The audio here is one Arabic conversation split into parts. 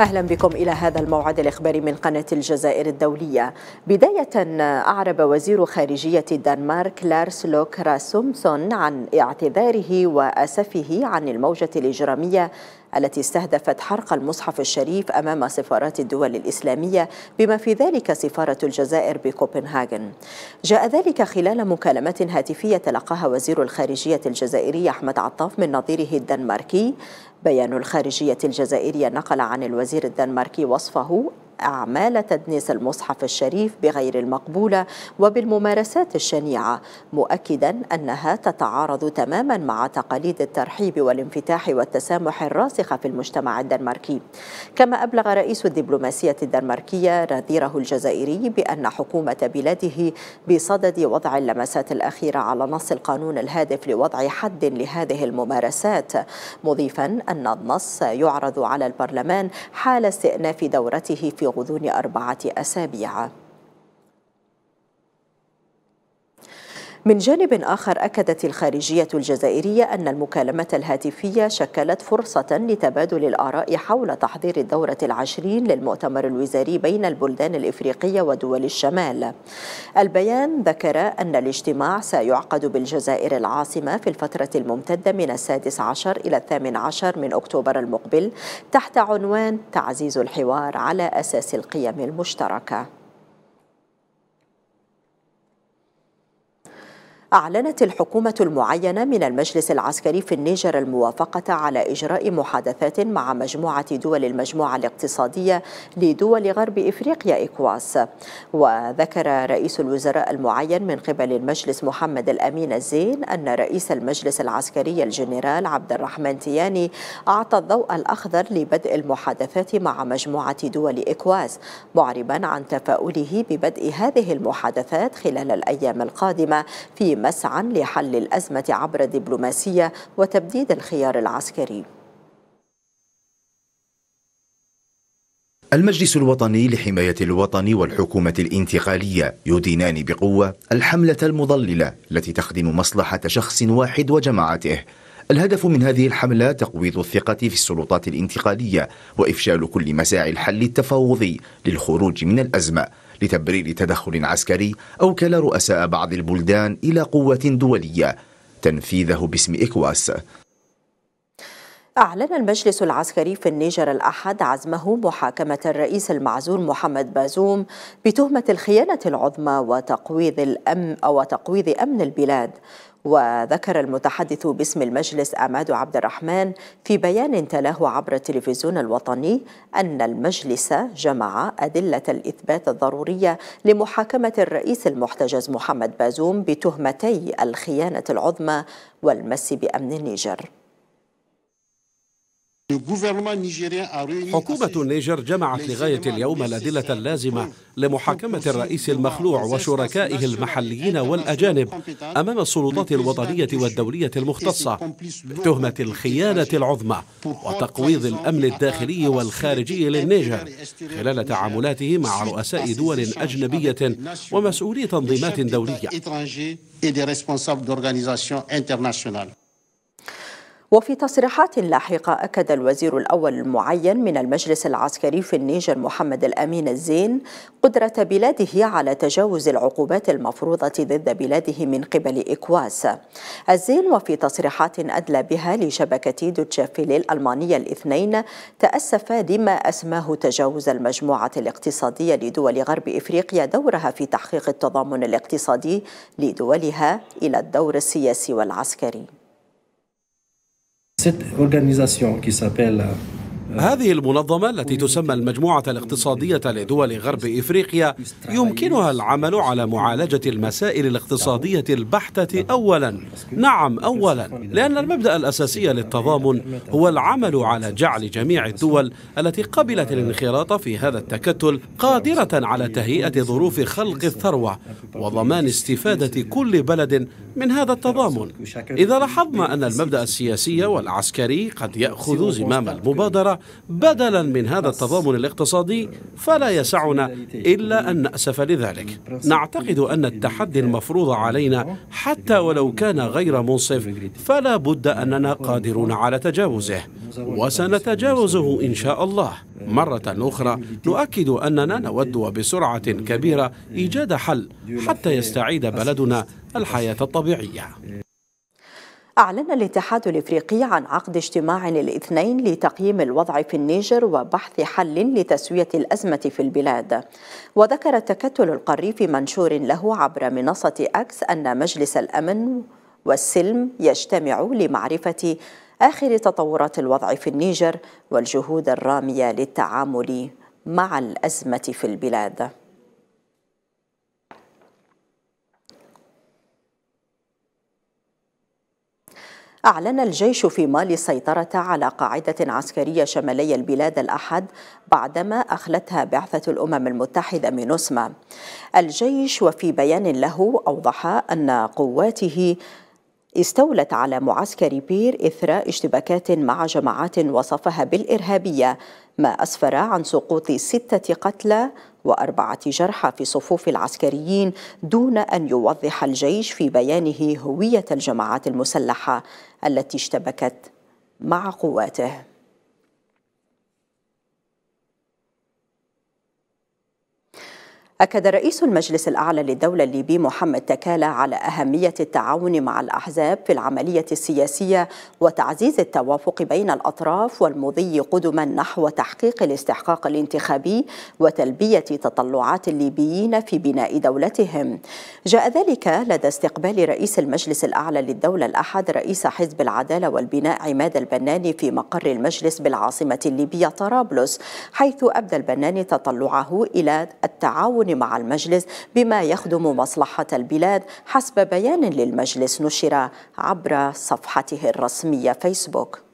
أهلا بكم إلى هذا الموعد الإخباري من قناة الجزائر الدولية. بداية أعرب وزير خارجية الدنمارك لارس لوك راسومسون عن اعتذاره وأسفه عن الموجة الإجرامية التي استهدفت حرق المصحف الشريف أمام سفارات الدول الإسلامية بما في ذلك سفارة الجزائر بكوبنهاجن. جاء ذلك خلال مكالمة هاتفية تلقاها وزير الخارجية الجزائري أحمد عطاف من نظيره الدنماركي. بيان الخارجية الجزائرية نقل عن الوزير الدنماركي وصفه أعمال تدنيس المصحف الشريف بغير المقبولة وبالممارسات الشنيعة مؤكدا أنها تتعارض تماما مع تقاليد الترحيب والانفتاح والتسامح الراسخة في المجتمع الدنماركي. كما أبلغ رئيس الدبلوماسية الدنماركية نظيره الجزائري بأن حكومة بلاده بصدد وضع اللمسات الأخيرة على نص القانون الهادف لوضع حد لهذه الممارسات مضيفا أن النص يعرض على البرلمان حال استئناف دورته في غضون أربعة أسابيع. من جانب آخر أكدت الخارجية الجزائرية أن المكالمة الهاتفية شكلت فرصة لتبادل الآراء حول تحضير الدورة العشرين للمؤتمر الوزاري بين البلدان الإفريقية ودول الشمال. البيان ذكر أن الاجتماع سيعقد بالجزائر العاصمة في الفترة الممتدة من السادس عشر إلى الثامن عشر من أكتوبر المقبل تحت عنوان تعزيز الحوار على أساس القيم المشتركة. أعلنت الحكومة المعينة من المجلس العسكري في النيجر الموافقة على إجراء محادثات مع مجموعة دول المجموعة الاقتصادية لدول غرب إفريقيا إكواس. وذكر رئيس الوزراء المعين من قبل المجلس محمد الأمين الزين أن رئيس المجلس العسكري الجنرال عبد الرحمن تياني أعطى الضوء الأخضر لبدء المحادثات مع مجموعة دول إكواس معربا عن تفاؤله ببدء هذه المحادثات خلال الأيام القادمة في مسعى لحل الأزمة عبر دبلوماسية وتبديد الخيار العسكري. المجلس الوطني لحماية الوطن والحكومة الانتقالية يدينان بقوة الحملة المضللة التي تخدم مصلحة شخص واحد وجماعته. الهدف من هذه الحملة تقويض الثقة في السلطات الانتقالية وإفشال كل مساعي الحل التفاوضي للخروج من الأزمة. لتبرير تدخل عسكري أوكل رؤساء بعض البلدان إلى قوة دولية. تنفيذه باسم إكواس. أعلن المجلس العسكري في النيجر الأحد عزمه محاكمة الرئيس المعزول محمد بازوم بتهمة الخيانة العظمى وتقويض الأمن أو تقويض أمن البلاد. وذكر المتحدث باسم المجلس أماد عبد الرحمن في بيان تلاه عبر التلفزيون الوطني أن المجلس جمع أدلة الإثبات الضرورية لمحاكمة الرئيس المحتجز محمد بازوم بتهمتي الخيانة العظمى والمس بأمن النيجر. حكومة النيجر جمعت لغاية اليوم الأدلة اللازمة لمحاكمة الرئيس المخلوع وشركائه المحليين والأجانب أمام السلطات الوطنية والدولية المختصة بتهمة الخيانة العظمى وتقويض الأمن الداخلي والخارجي للنيجر خلال تعاملاته مع رؤساء دول أجنبية ومسؤولي تنظيمات دولية. وفي تصريحات لاحقة أكد الوزير الأول المعين من المجلس العسكري في النيجر محمد الأمين الزين قدرة بلاده على تجاوز العقوبات المفروضة ضد بلاده من قبل إكواس. الزين وفي تصريحات أدلى بها لشبكة دوتشافيل الألمانية الاثنين تأسف لما أسماه تجاوز المجموعة الاقتصادية لدول غرب إفريقيا دورها في تحقيق التضامن الاقتصادي لدولها إلى الدور السياسي والعسكري. Cette organisation qui s'appelle هذه المنظمة التي تسمى المجموعة الاقتصادية لدول غرب إفريقيا يمكنها العمل على معالجة المسائل الاقتصادية البحتة أولا. نعم أولا لأن المبدأ الأساسي للتضامن هو العمل على جعل جميع الدول التي قبلت الانخراط في هذا التكتل قادرة على تهيئة ظروف خلق الثروة وضمان استفادة كل بلد من هذا التضامن. إذا لاحظنا أن المبدأ السياسي والعسكري قد يأخذ زمام المبادرة بدلا من هذا التضامن الاقتصادي فلا يسعنا إلا أن نأسف لذلك. نعتقد أن التحدي المفروض علينا حتى ولو كان غير منصف فلا بد أننا قادرون على تجاوزه وسنتجاوزه إن شاء الله. مرة أخرى نؤكد أننا نود بسرعة كبيرة إيجاد حل حتى يستعيد بلدنا الحياة الطبيعية. أعلن الاتحاد الإفريقي عن عقد اجتماع الاثنين لتقييم الوضع في النيجر وبحث حل لتسوية الأزمة في البلاد. وذكر التكتل القاري في منشور له عبر منصة أكس أن مجلس الأمن والسلم يجتمع لمعرفة آخر تطورات الوضع في النيجر والجهود الرامية للتعامل مع الأزمة في البلاد. أعلن الجيش في مالي السيطرة على قاعدة عسكرية شمالي البلاد الأحد بعدما أخلتها بعثة الأمم المتحدة مينوسما الجيش وفي بيان له أوضح أن قواته استولت على معسكر بير إثر اشتباكات مع جماعات وصفها بالإرهابية ما أسفر عن سقوط ستة قتلى وأربعة جرحى في صفوف العسكريين دون أن يوضح الجيش في بيانه هوية الجماعات المسلحة التي اشتبكت مع قواته. أكد رئيس المجلس الأعلى للدولة الليبي محمد تكالة على أهمية التعاون مع الأحزاب في العملية السياسية وتعزيز التوافق بين الأطراف والمضي قدما نحو تحقيق الاستحقاق الانتخابي وتلبية تطلعات الليبيين في بناء دولتهم. جاء ذلك لدى استقبال رئيس المجلس الأعلى للدولة الأحد رئيس حزب العدالة والبناء عماد البناني في مقر المجلس بالعاصمة الليبية طرابلس حيث أبدى البناني تطلعه إلى التعاون التعاون مع المجلس بما يخدم مصلحة البلاد حسب بيان للمجلس نشر عبر صفحته الرسمية فيسبوك.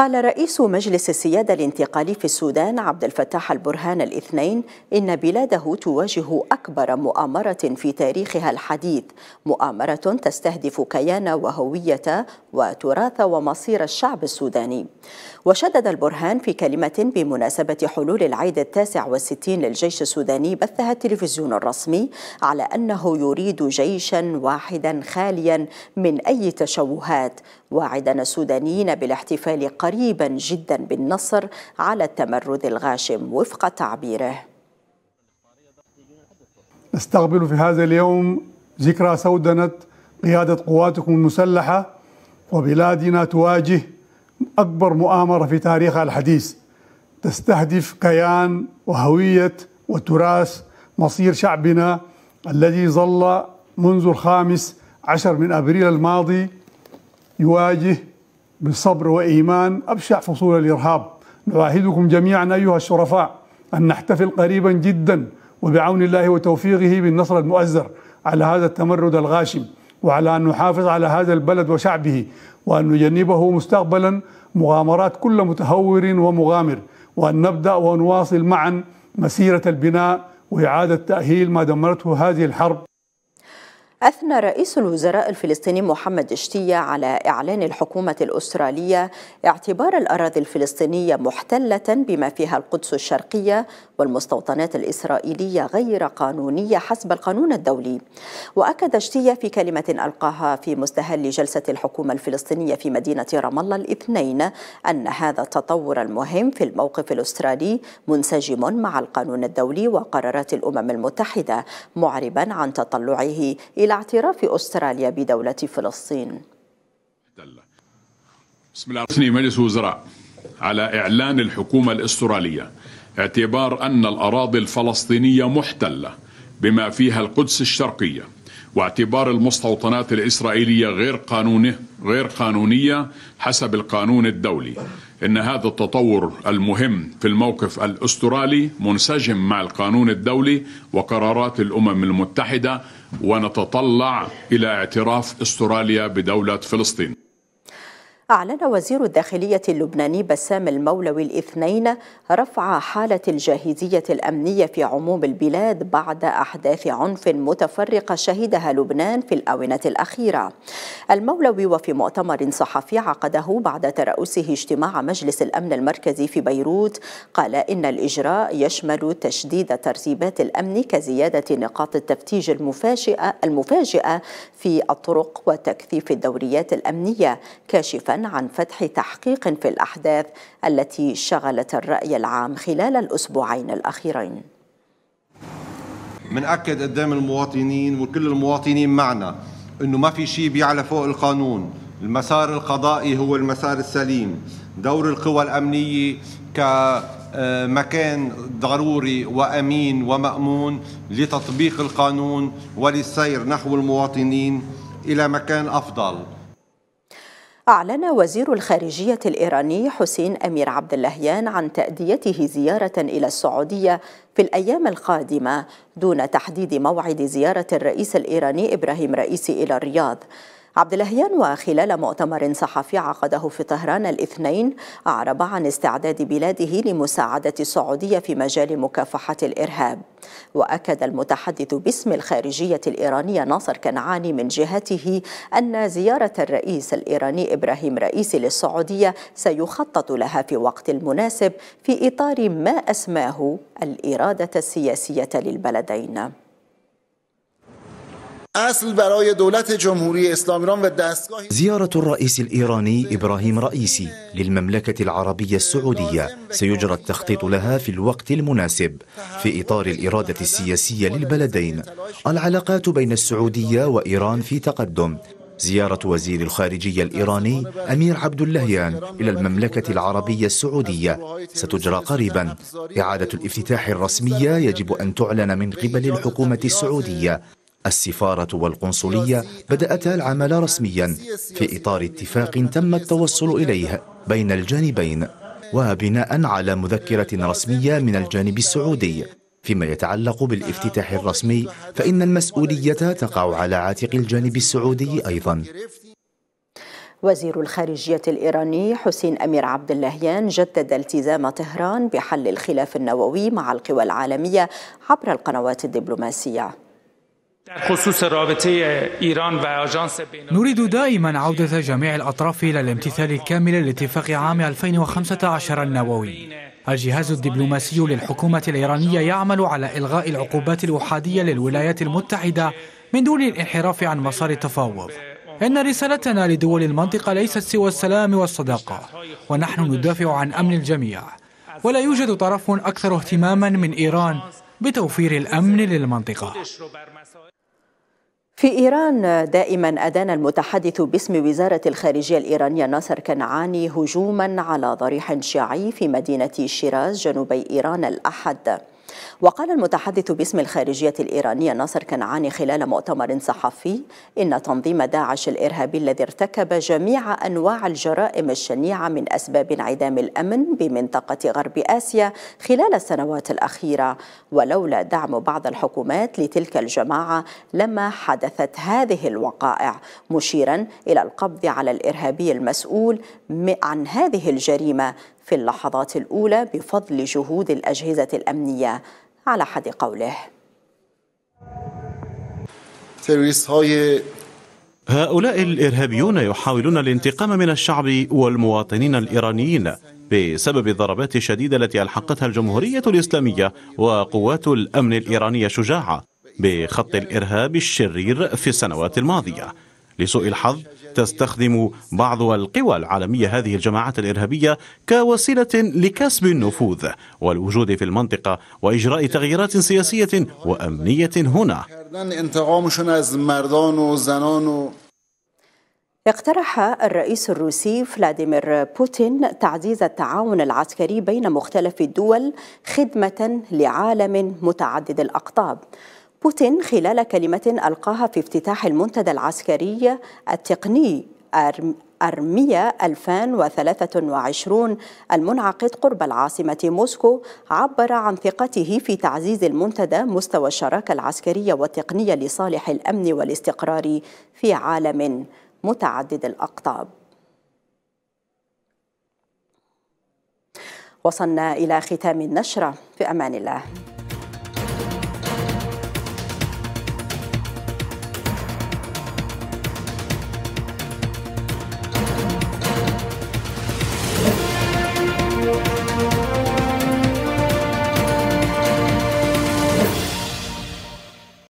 قال رئيس مجلس السيادة الانتقالي في السودان عبد الفتاح البرهان الاثنين إن بلاده تواجه أكبر مؤامرة في تاريخها الحديث مؤامرة تستهدف كيان وهوية وتراث ومصير الشعب السوداني. وشدد البرهان في كلمة بمناسبة حلول العيد التاسع والستين للجيش السوداني بثها التلفزيون الرسمي على أنه يريد جيشا واحدا خاليا من أي تشوهات واعدا السودانيين بالاحتفال قريبا جدا بالنصر على التمرد الغاشم وفق تعبيره. نستقبل في هذا اليوم ذكرى سودنة قيادة قواتكم المسلحة وبلادنا تواجه أكبر مؤامرة في تاريخها الحديث. تستهدف كيان وهوية وتراث مصير شعبنا الذي ظل منذ الخامس عشر من أبريل الماضي يواجه بصبر وإيمان أبشع فصول الإرهاب. نعاهدكم جميعا أيها الشرفاء أن نحتفل قريبا جدا وبعون الله وتوفيقه بالنصر المؤزر على هذا التمرد الغاشم وعلى أن نحافظ على هذا البلد وشعبه وأن نجنبه مستقبلا مغامرات كل متهور ومغامر وأن نبدأ ونواصل معا مسيرة البناء وإعادة تأهيل ما دمرته هذه الحرب. أثنى رئيس الوزراء الفلسطيني محمد شتية على إعلان الحكومة الأسترالية اعتبار الأراضي الفلسطينية محتلة بما فيها القدس الشرقية والمستوطنات الإسرائيلية غير قانونية حسب القانون الدولي. وأكد شتية في كلمة ألقاها في مستهل جلسة الحكومة الفلسطينية في مدينة رام الله الاثنين أن هذا التطور المهم في الموقف الأسترالي منسجم مع القانون الدولي وقرارات الأمم المتحدة معربا عن تطلعه إلى إلى اعتراف أستراليا بدولة فلسطين. بسم الله الرحمن مجلس الوزراء على إعلان الحكومة الأسترالية اعتبار أن الأراضي الفلسطينية محتلة بما فيها القدس الشرقية واعتبار المستوطنات الإسرائيلية غير قانونية غير قانونية حسب القانون الدولي. إن هذا التطور المهم في الموقف الأسترالي منسجم مع القانون الدولي وقرارات الأمم المتحدة ونتطلع إلى اعتراف أستراليا بدولة فلسطين. أعلن وزير الداخلية اللبناني بسام المولوي الاثنين رفع حالة الجاهزية الأمنية في عموم البلاد بعد أحداث عنف متفرقة شهدها لبنان في الآونة الأخيرة. المولوي وفي مؤتمر صحفي عقده بعد ترأسه اجتماع مجلس الأمن المركزي في بيروت قال إن الإجراء يشمل تشديد ترتيبات الأمن كزيادة نقاط التفتيش المفاجئة المفاجئة في الطرق وتكثيف الدوريات الأمنية كاشفا عن فتح تحقيق في الأحداث التي شغلت الرأي العام خلال الأسبوعين الأخيرين. منأكد قدام المواطنين وكل المواطنين معنا إنه ما في شيء بيعلى فوق القانون. المسار القضائي هو المسار السليم. دور القوى الأمنية كمكان ضروري وأمين ومأمون لتطبيق القانون وللسير نحو المواطنين إلى مكان أفضل. أعلن وزير الخارجية الإيراني حسين أمير عبد اللهيان عن تأديته زيارة إلى السعودية في الأيام القادمة دون تحديد موعد زيارة الرئيس الإيراني إبراهيم رئيسي إلى الرياض. عبد اللهيان وخلال مؤتمر صحفي عقده في طهران الاثنين أعرب عن استعداد بلاده لمساعدة السعودية في مجال مكافحة الإرهاب. وأكد المتحدث باسم الخارجية الإيرانية ناصر كنعاني من جهته أن زيارة الرئيس الإيراني إبراهيم رئيسي للسعودية سيخطط لها في وقت المناسب في إطار ما أسماه الإرادة السياسية للبلدين. اصل برای دولت جمهوری اسلامی ایران و دستگاه زيارة الرئيس الإيراني إبراهيم رئيسي للمملكة العربية السعودية سيجرى التخطيط لها في الوقت المناسب في إطار الإرادة السياسية للبلدين. العلاقات بين السعودية وإيران في تقدم. زيارة وزير الخارجية الإيراني أمير عبد اللهيان إلى المملكة العربية السعودية. ستجرى قريبا. إعادة الافتتاح الرسمية يجب أن تعلن من قبل الحكومة السعودية. السفارة والقنصلية بدأتا العمل رسميا في إطار اتفاق تم التوصل إليه بين الجانبين وبناء على مذكرة رسمية من الجانب السعودي. فيما يتعلق بالافتتاح الرسمي فإن المسؤولية تقع على عاتق الجانب السعودي أيضا. وزير الخارجية الإيراني حسين أمير عبد اللهيان جدد التزام طهران بحل الخلاف النووي مع القوى العالمية عبر القنوات الدبلوماسية. خصوص رابطه و آژانس نريد دائما عودة جميع الأطراف إلى الامتثال الكامل لاتفاق عام 2015 النووي. الجهاز الدبلوماسي للحكومة الإيرانية يعمل على إلغاء العقوبات الأحادية للولايات المتحدة من دون الانحراف عن مسار التفاوض. إن رسالتنا لدول المنطقة ليست سوى السلام والصداقة ونحن ندافع عن أمن الجميع. ولا يوجد طرف أكثر اهتماما من إيران بتوفير الأمن للمنطقة. في إيران دائما أدان المتحدث باسم وزارة الخارجية الإيرانية ناصر كنعاني هجوما على ضريح شيعي في مدينة شيراز جنوبي إيران الأحد. وقال المتحدث باسم الخارجية الإيرانية ناصر كنعاني خلال مؤتمر صحفي إن تنظيم داعش الإرهابي الذي ارتكب جميع أنواع الجرائم الشنيعة من أسباب انعدام الأمن بمنطقة غرب آسيا خلال السنوات الأخيرة ولولا دعم بعض الحكومات لتلك الجماعة لما حدثت هذه الوقائع مشيرا إلى القبض على الإرهابي المسؤول عن هذه الجريمة في اللحظات الأولى بفضل جهود الأجهزة الأمنية. على حد قوله. هؤلاء الإرهابيون يحاولون الانتقام من الشعب والمواطنين الإيرانيين بسبب الضربات الشديدة التي ألحقتها الجمهورية الإسلامية وقوات الأمن الإيرانية شجاعة بخط الإرهاب الشرير في السنوات الماضية. لسوء الحظ تستخدم بعض القوى العالمية هذه الجماعات الإرهابية كوسيلة لكسب النفوذ والوجود في المنطقة وإجراء تغييرات سياسية وأمنية هنا. اقترح الرئيس الروسي فلاديمير بوتين تعزيز التعاون العسكري بين مختلف الدول خدمة لعالم متعدد الأقطاب. بوتين خلال كلمة ألقاها في افتتاح المنتدى العسكري التقني أرمية 2023 المنعقد قرب العاصمة موسكو عبر عن ثقته في تعزيز المنتدى مستوى الشراكة العسكرية والتقنية لصالح الأمن والاستقرار في عالم متعدد الأقطاب. وصلنا إلى ختام النشرة. في أمان الله.